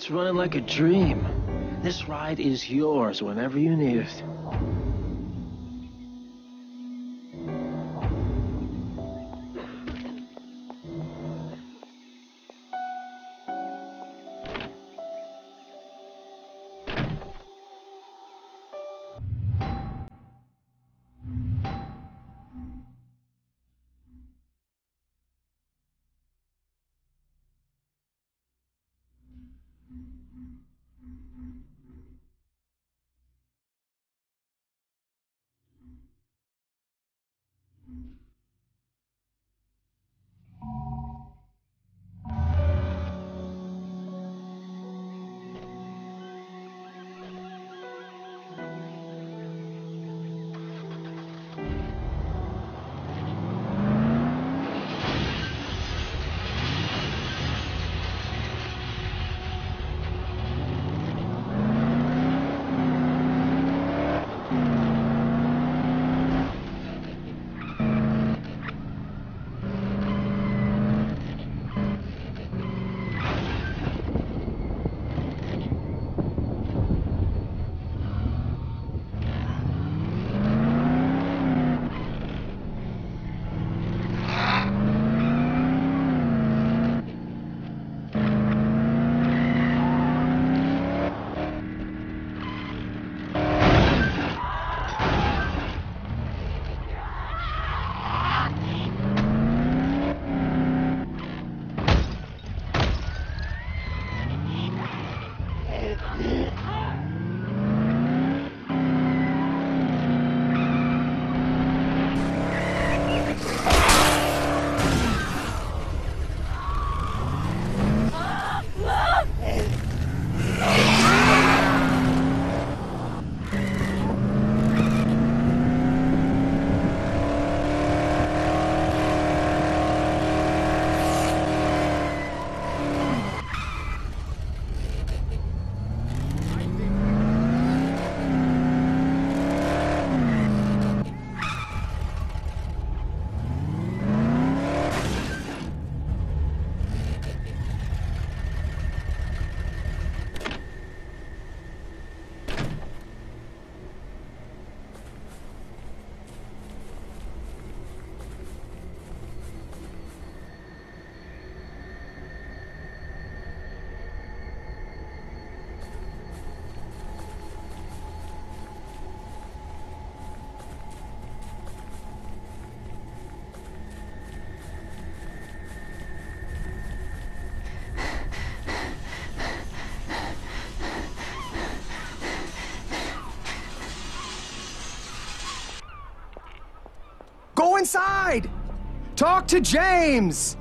It's running like a dream. This ride is yours whenever you need it. Inside! Talk to James!